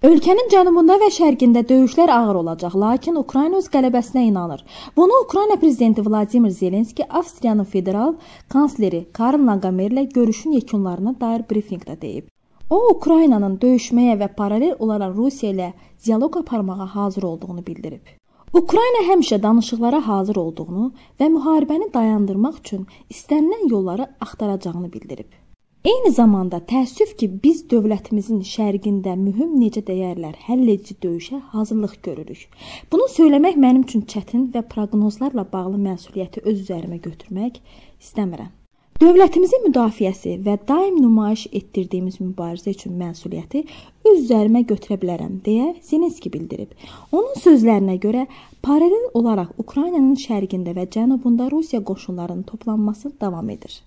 Ölkənin cənubunda və şərqində döyüşlər ağır olacaq, lakin Ukrayna öz qələbəsinə inanır. Bunu Ukrayna prezidenti Vladimir Zelenski Avstriyanın federal kansleri Karl Nagomerlə görüşün yekunlarına dair brifinqdə deyib. O, Ukraynanın döyüşməyə və paralel olaraq Rusiya ilə dialoq aparmağa hazır olduğunu bildirib. Ukrayna həmişə danışıqlara hazır olduğunu və müharibəni dayandırmaq üçün istənilən yolları axtaracağını bildirib. Eyni zamanda təəssüf ki, biz dövlətimizin şərqində mühüm necə dəyərlər həlledici döyüşə hazırlıq görürük. Bunu söyləmək mənim üçün çətin və proqnozlarla bağlı məsuliyyəti öz üzərimə götürmək istəmirəm. Dövlətimizin müdafiəsi və daim nümayiş etdirdiyimiz mübarizə üçün məsuliyyəti öz üzərimə götürə bilərəm deyə Zelenski bildirib. Onun sözlərinə görə paralel olaraq Ukraynanın şərqində və cənubunda Rusiya qoşunlarının toplanması davam edir.